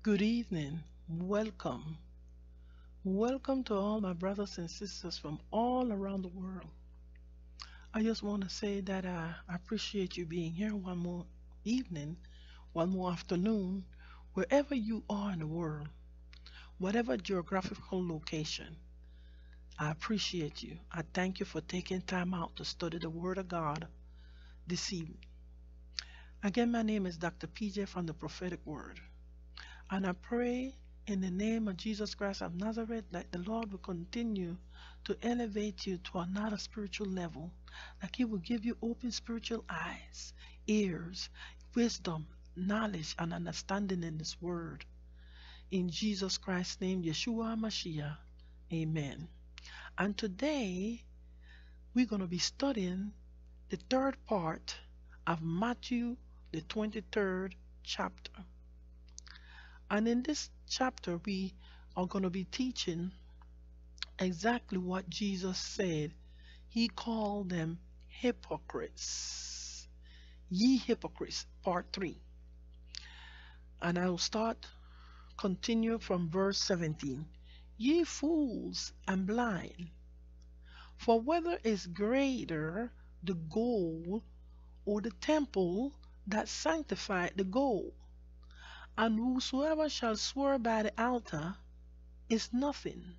Good evening. Welcome. Welcome to all my brothers and sisters from all around the world. I just want to say that I appreciate you being here one more evening, one more afternoon, wherever you are in the world, whatever geographical location. I appreciate you. I thank you for taking time out to study the Word of God this evening. Again, my name is Dr. PJ from the Prophetic Word. And I pray in the name of Jesus Christ of Nazareth that the Lord will continue to elevate you to another spiritual level. That He will give you open spiritual eyes, ears, wisdom, knowledge, and understanding in His Word. In Jesus Christ's name, Yeshua Mashiach. Amen. And today, we're going to be studying the third part of Matthew, the 23rd chapter. And in this chapter, we are going to be teaching exactly what Jesus said. He called them hypocrites. Ye hypocrites, part 3. And I'll start, continue from verse 17. Ye fools and blind, for whether is greater the gold or the temple that sanctified the gold? And whosoever shall swear by the altar is nothing,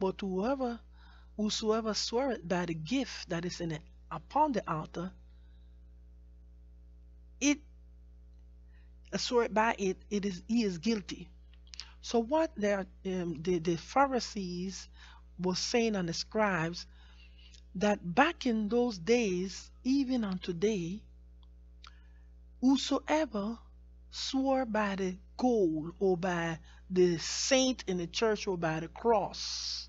but whoever whosoever sweareth by the gift that is in it upon the altar, it swear by it, it is he is guilty. So what the um, the, the Pharisees was saying and the scribes that back in those days, even on today, whosoever swore by the gold or by the saint in the church or by the cross.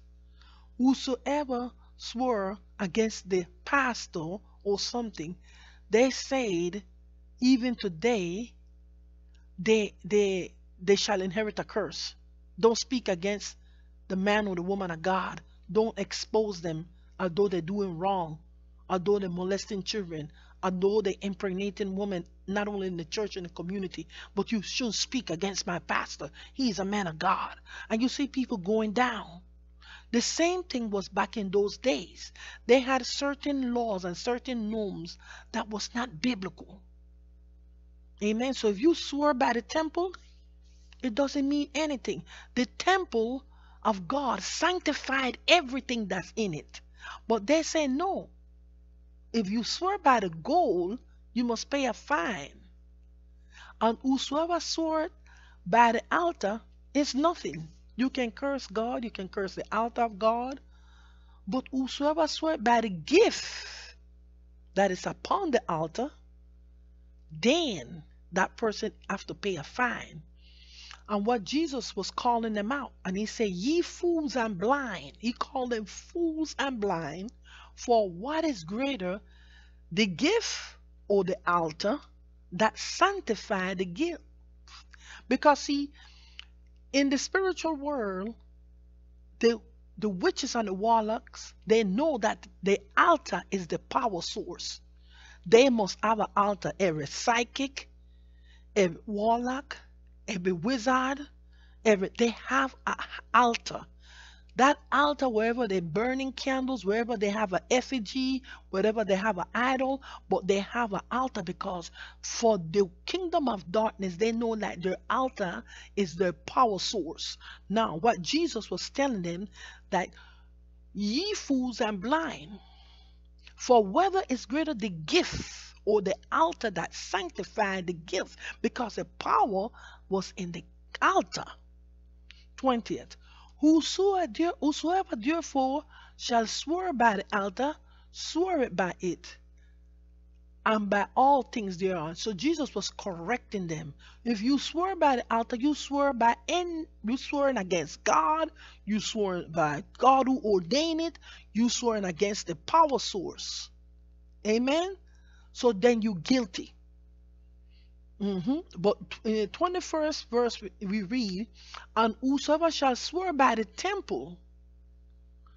Whosoever swore against the pastor or something, they said, even today, they they they shall inherit a curse. Don't speak against the man or the woman of God. Don't expose them although they're doing wrong, although they're molesting children, although they're impregnating woman, not only in the church and the community, but you shouldn't speak against my pastor. He is a man of God. And you see people going down. The same thing was back in those days. They had certain laws and certain norms that was not biblical. Amen. So if you swore by the temple, it doesn't mean anything. The temple of God sanctified everything that's in it. But they say no. If you swear by the gold, you must pay a fine. And whosoever swore by the altar is nothing. You can curse God, you can curse the altar of God, but whosoever swear by the gift that is upon the altar, then that person have to pay a fine. And what Jesus was calling them out, and he said, Ye fools and blind. He called them fools and blind, for what is greater, the gift or the altar that sanctify the gift? Because see, in the spiritual world, the the witches and the warlocks, they know that the altar is the power source. They must have an altar. Every psychic, every warlock, every wizard, every they have an altar. That altar, wherever they're burning candles, wherever they have an effigy, wherever they have an idol, but they have an altar because for the kingdom of darkness, they know that their altar is their power source. Now, what Jesus was telling them that ye fools and blind, for whether is greater the gift or the altar that sanctified the gift, because the power was in the altar. 20th. Whosoever, therefore shall swear by the altar, swear it by it, and by all things thereon. So Jesus was correcting them. If you swear by the altar, you swear by any, you swearing against God, you swear by God who ordained it, you swearing against the power source. Amen. So then you guilty. Hmm But in the 21st verse we read, and whosoever shall swear by the temple,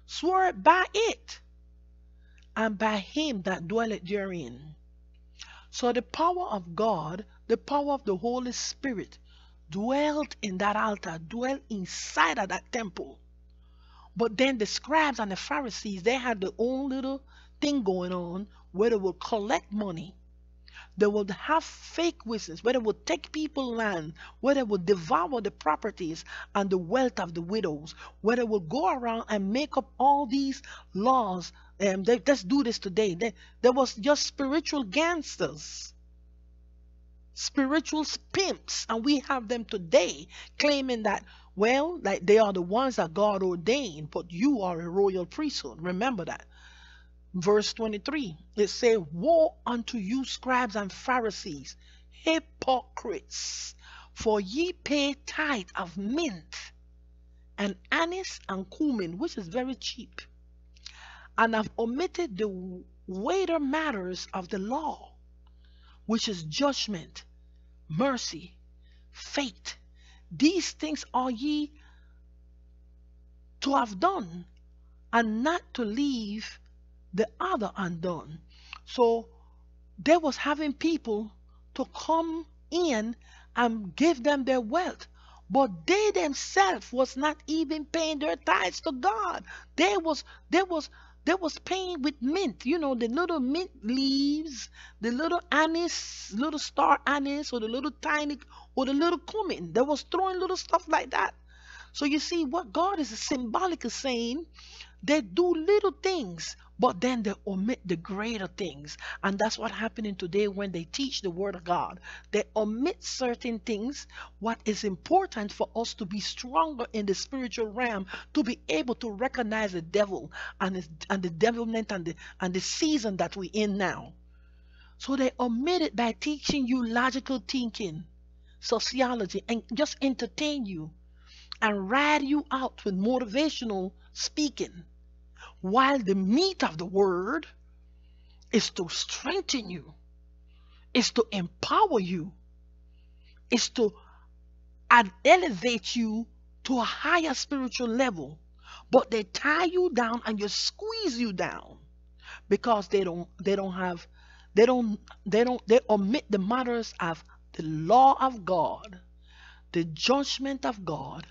swear by it, and by him that dwelleth therein. So the power of God, the power of the Holy Spirit, dwelt in that altar, dwelt inside of that temple. But then the scribes and the Pharisees, they had their own little thing going on where they would collect money. They would have fake witnesses, where they would take people land, where they would devour the properties and the wealth of the widows, where they would go around and make up all these laws. And they, let's do this today. They, there was just spiritual gangsters spiritual pimps and we have them today claiming that well like they are the ones that god ordained but you are a royal priesthood remember that verse 23 it say woe unto you scribes and pharisees hypocrites for ye pay tithe of mint and anise and cumin which is very cheap and have omitted the weightier matters of the law which is judgment mercy, faith. These things are ye to have done and not to leave the other undone. So they was having people to come in and give them their wealth. But they themselves was not even paying their tithes to God. They was they was they was paying with mint, you know, the little mint leaves, the little anise, little star anise, or the little tiny, or the little cumin. They was throwing little stuff like that. So you see, what God is symbolic of saying, they do little things, but then they omit the greater things. And that's what happening today when they teach the word of God. They omit certain things. What is important for us to be stronger in the spiritual realm, to be able to recognize the devil and, his, and the devilment and the, and the season that we're in now. So they omit it by teaching you logical thinking, sociology, and just entertain you and ride you out with motivational speaking while the meat of the word is to strengthen you, is to empower you, is to elevate you to a higher spiritual level. But they tie you down and you squeeze you down because they don't they don't have they don't they don't they omit the matters of the law of God, the judgment of God,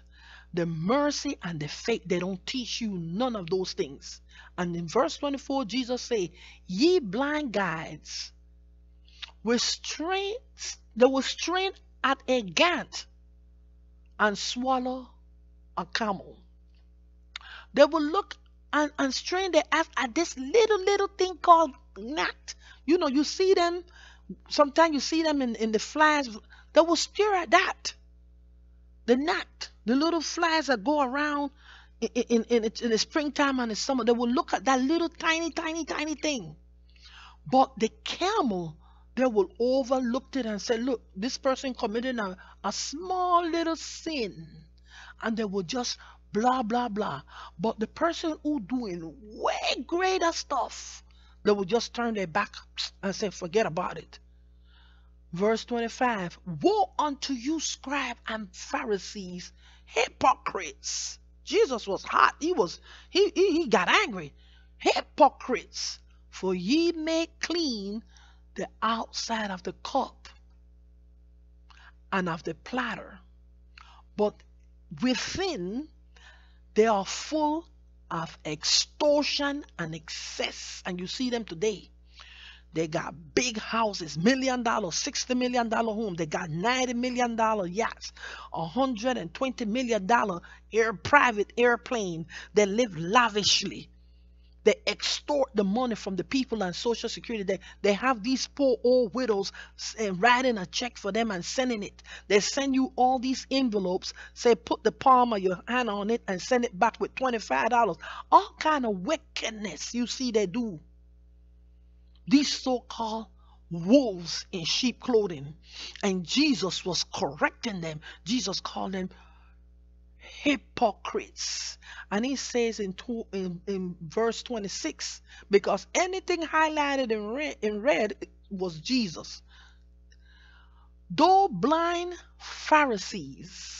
the mercy and the faith they don't teach you none of those things. And in verse 24 jesus say ye blind guides were strained they will strained at a gant and swallow a camel. They will look and, and strain their eyes at this little little thing called gnat. You know you see them sometimes you see them in, in the flies. They will stare at that the gnat the little flies that go around in, in, in, in the springtime and the summer, they will look at that little tiny, tiny, tiny thing. But the camel, they will overlook it and say, look, this person committed a, a small little sin. And they will just blah, blah, blah. But the person who doing way greater stuff, they will just turn their back and say, forget about it. Verse 25 Woe unto you, scribe and Pharisees, hypocrites. Jesus was hot. He was he, he, he got angry. Hypocrites, for ye make clean the outside of the cup and of the platter, but within they are full of extortion and excess. And you see them today. They got big houses, million dollar, sixty million dollar home. They got ninety million dollar yachts, hundred and twenty million dollar air private airplane. They live lavishly. They extort the money from the people and Social Security. They, they have these poor old widows uh, writing a check for them and sending it. They send you all these envelopes, say put the palm of your hand on it and send it back with $25. All kind of wickedness you see they do these so-called wolves in sheep clothing. And jesus was correcting them. Jesus called them hypocrites. And he says in, two, in, in verse 26 because anything highlighted in red, in red was jesus. Though blind pharisees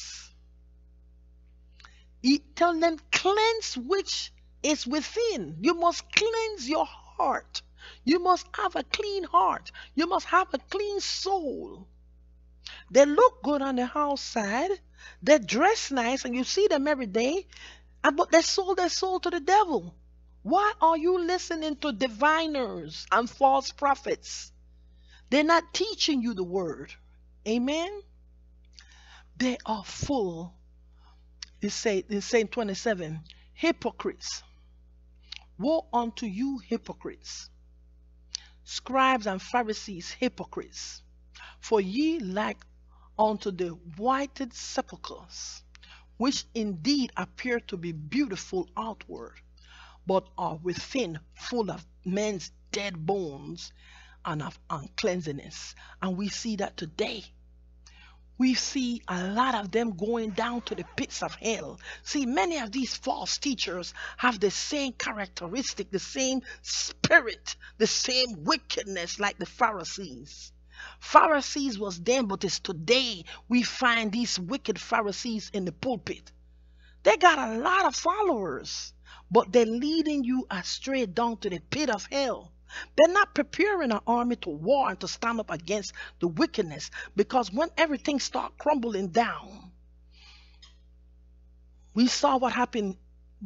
he tell them cleanse which is within. You must cleanse your heart you must have a clean heart. You must have a clean soul. They look good on the outside. They dress nice, and you see them every day. But they sold their soul to the devil. Why are you listening to diviners and false prophets? They're not teaching you the word. Amen. They are full. It say in Saint 27, hypocrites. Woe unto you, hypocrites, scribes and Pharisees, hypocrites, for ye like unto the whited sepulchres, which indeed appear to be beautiful outward, but are within full of men's dead bones and of uncleanness. And we see that today we see a lot of them going down to the pits of hell. See, many of these false teachers have the same characteristic, the same spirit, the same wickedness like the Pharisees. Pharisees was then, but it's today we find these wicked Pharisees in the pulpit. They got a lot of followers, but they're leading you astray down to the pit of hell. They're not preparing an army to war and to stand up against the wickedness because when everything starts crumbling down, we saw what happened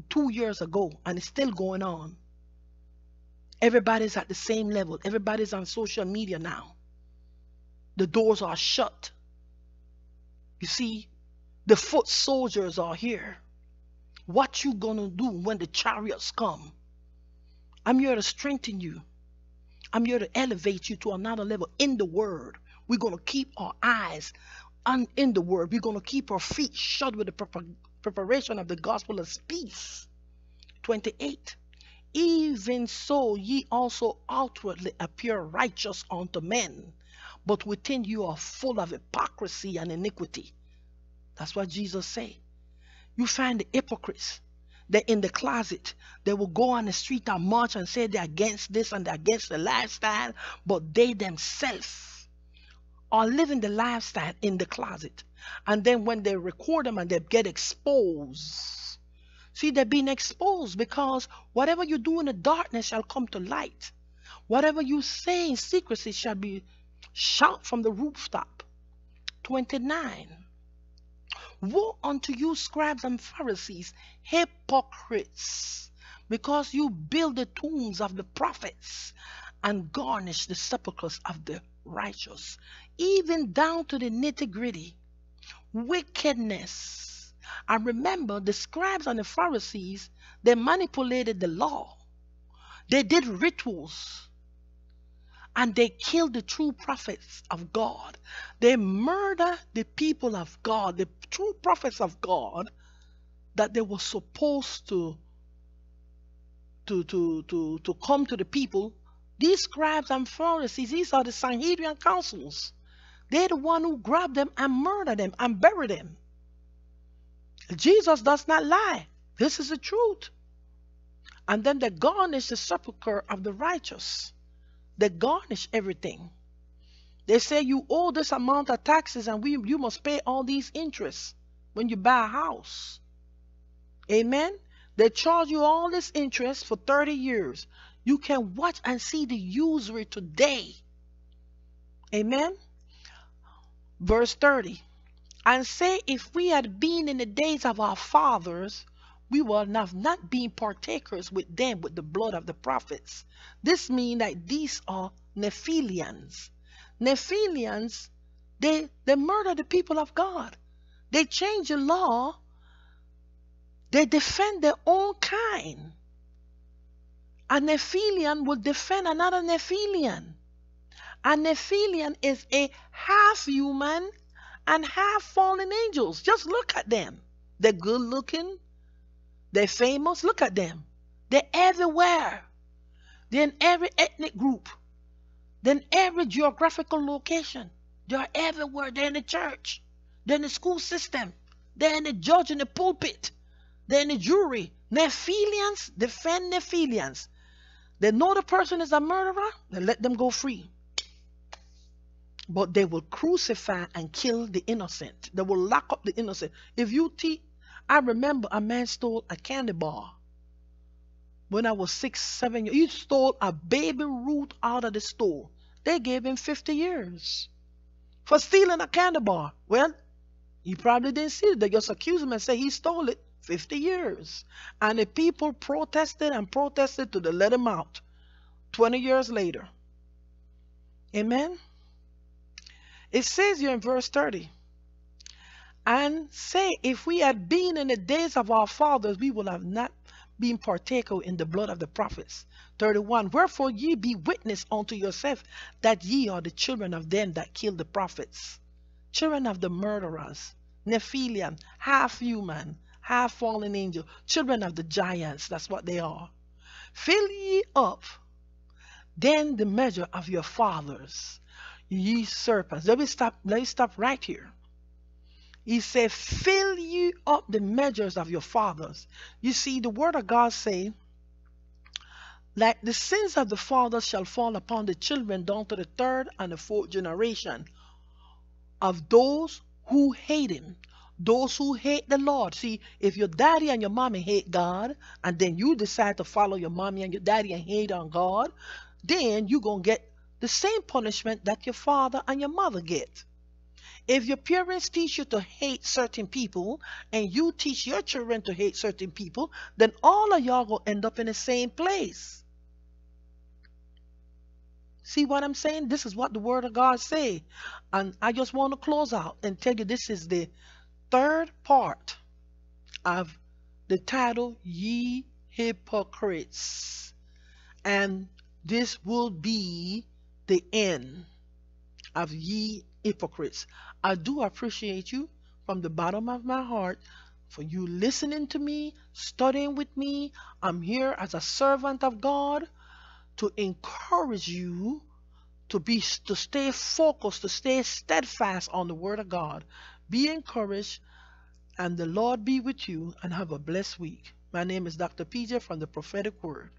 two years ago and it's still going on. Everybody's at the same level. Everybody's on social media now. The doors are shut. You see, the foot soldiers are here. What you gonna do when the chariots come? I'm here to strengthen you. I'm here to elevate you to another level in the word. We're going to keep our eyes on, in the word. We're going to keep our feet shut with the preparation of the gospel of peace. 28. Even so, ye also outwardly appear righteous unto men, but within you are full of hypocrisy and iniquity. That's what Jesus said. You find the hypocrites they're in the closet. They will go on the street and march and say they're against this and they're against the lifestyle, but they themselves are living the lifestyle in the closet. And then when they record them and they get exposed, see, they're being exposed because whatever you do in the darkness shall come to light. Whatever you say in secrecy shall be shout from the rooftop. 29. Woe unto you, scribes and Pharisees, hypocrites, because you build the tombs of the prophets and garnish the sepulchres of the righteous, even down to the nitty gritty. Wickedness. And remember, the scribes and the Pharisees, they manipulated the law. They did rituals and they kill the true prophets of God. They murder the people of God, the true prophets of God that they were supposed to to to to to come to the people. These scribes and Pharisees, these are the Sanhedrin councils. They're the one who grabbed them and murdered them and buried them. Jesus does not lie. This is the truth. And then they garnish the sepulchre of the righteous. They garnish everything. They say you owe this amount of taxes and we you must pay all these interests when you buy a house. Amen. They charge you all this interest for 30 years. You can watch and see the usury today. Amen. Verse 30. And say, if we had been in the days of our fathers, we will have not been partakers with them with the blood of the prophets. This means that these are Nephilians. Nephilians, they, they murder the people of God. They change the law. They defend their own kind. A Nephilian will defend another Nephilian. A Nephilian is a half human and half fallen angels. Just look at them. They're good looking, they're famous. Look at them. They're everywhere. They're in every ethnic group. They're in every geographical location. They're everywhere. They're in the church. They're in the school system. They're in the judge in the pulpit. They're in the jury. Nephilians defend Nephilians. They know the person is a murderer, they let them go free. But they will crucify and kill the innocent. They will lock up the innocent. If you teach I remember a man stole a candy bar when I was six, seven years. He stole a baby Ruth out of the store. They gave him 50 years. for stealing a candy bar. Well, he probably didn't see it. They just accused him and say he stole it 50 years. And the people protested and protested to the let him out 20 years later. Amen. It says here in verse 30 and say, if we had been in the days of our fathers, we would have not been partaker in the blood of the prophets. 31. Wherefore ye be witness unto yourself that ye are the children of them that killed the prophets, children of the murderers, Nephilim, half human, half fallen angel, children of the giants. That's what they are. Fill ye up then the measure of your fathers, ye serpents. Let me stop, let me stop right here. He said, fill you up the measures of your fathers. You see, the word of God say, like the sins of the fathers shall fall upon the children down to the third and the fourth generation of those who hate him. Those who hate the Lord. See, if your daddy and your mommy hate God, and then you decide to follow your mommy and your daddy and hate on God, then you're going to get the same punishment that your father and your mother get. If your parents teach you to hate certain people and you teach your children to hate certain people, then all of y'all will end up in the same place. See what I'm saying? This is what the word of God say. And I just want to close out and tell you this is the third part of the title Ye Hypocrites. And this will be the end of ye hypocrites. I do appreciate you from the bottom of my heart for you listening to me, studying with me. I'm here as a servant of God to encourage you to be to stay focused, to stay steadfast on the word of God. Be encouraged and the Lord be with you and have a blessed week. My name is Dr. PJ from the Prophetic Word.